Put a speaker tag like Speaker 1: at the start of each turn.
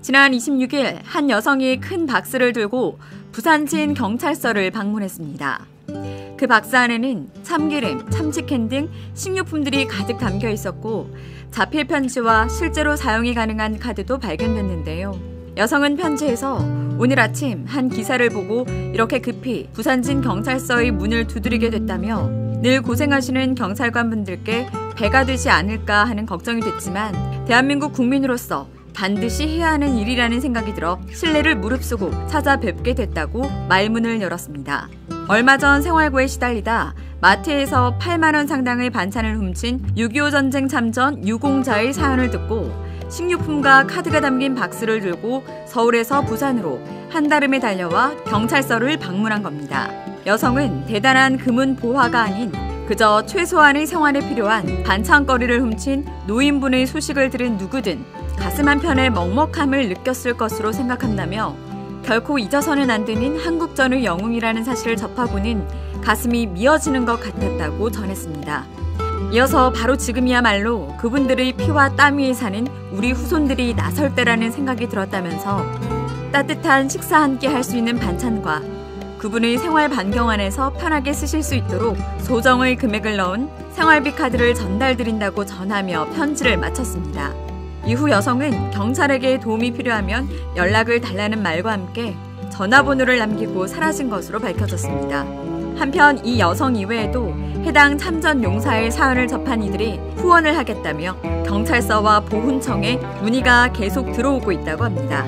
Speaker 1: 지난 26일 한 여성이 큰 박스를 들고 부산진 경찰서를 방문했습니다. 그 박스 안에는 참기름, 참치캔 등 식료품들이 가득 담겨 있었고 자필 편지와 실제로 사용이 가능한 카드도 발견됐는데요. 여성은 편지에서 오늘 아침 한 기사를 보고 이렇게 급히 부산진 경찰서의 문을 두드리게 됐다며 늘 고생하시는 경찰관분들께 배가 되지 않을까 하는 걱정이 됐지만 대한민국 국민으로서 반드시 해야 하는 일이라는 생각이 들어 신뢰를 무릅쓰고 찾아뵙게 됐다고 말문을 열었습니다. 얼마 전 생활고에 시달리다 마트에서 8만원 상당의 반찬을 훔친 6.25 전쟁 참전 유공자의 사연을 듣고 식료품과 카드가 담긴 박스를 들고 서울에서 부산으로 한달음에 달려와 경찰서를 방문한 겁니다. 여성은 대단한 금은 보화가 아닌 그저 최소한의 생활에 필요한 반찬거리를 훔친 노인분의 소식을 들은 누구든 가슴 한편에 먹먹함을 느꼈을 것으로 생각한다며 결코 잊어서는 안 되는 한국전의 영웅이라는 사실을 접하고는 가슴이 미어지는 것 같았다고 전했습니다. 이어서 바로 지금이야말로 그분들의 피와 땀 위에 사는 우리 후손들이 나설 때라는 생각이 들었다면서 따뜻한 식사 한끼할수 있는 반찬과 그분의 생활 반경 안에서 편하게 쓰실 수 있도록 소정의 금액을 넣은 생활비 카드를 전달드린다고 전하며 편지를 마쳤습니다. 이후 여성은 경찰에게 도움이 필요하면 연락을 달라는 말과 함께 전화번호를 남기고 사라진 것으로 밝혀졌습니다. 한편 이 여성 이외에도 해당 참전 용사의 사연을 접한 이들이 후원을 하겠다며 경찰서와 보훈청에 문의가 계속 들어오고 있다고 합니다.